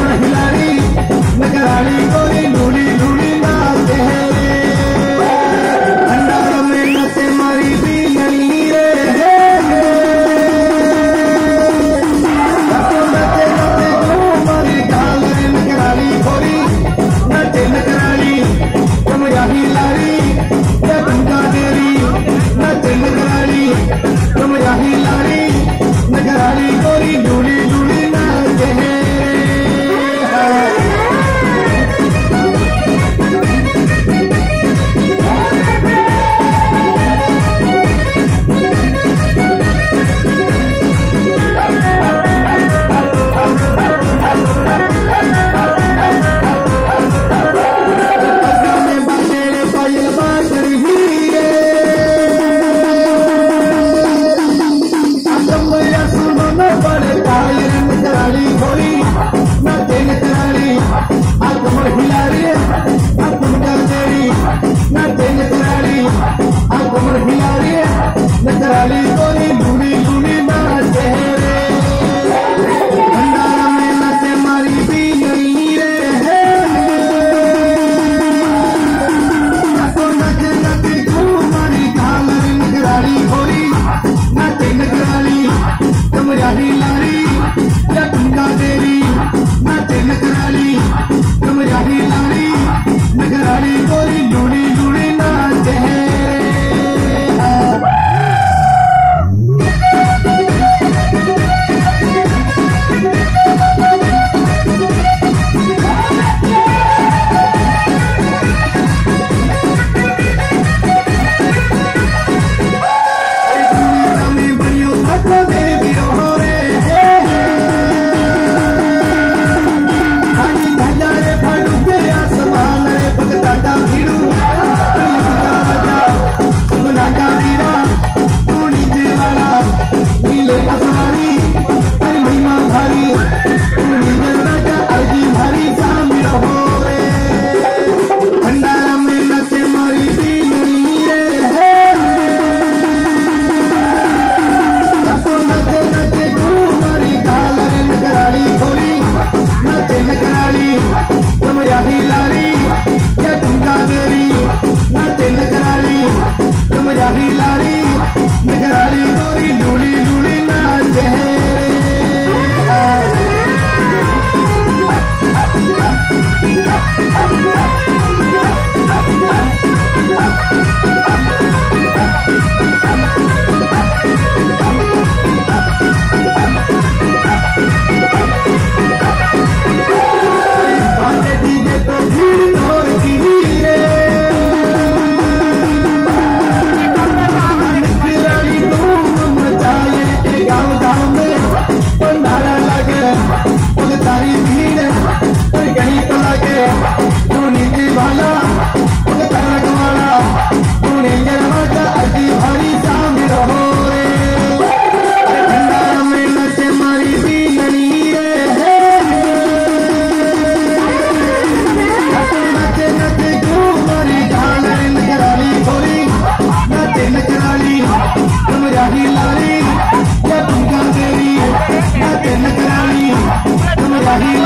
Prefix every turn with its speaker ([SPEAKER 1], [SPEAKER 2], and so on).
[SPEAKER 1] महिला चाहिए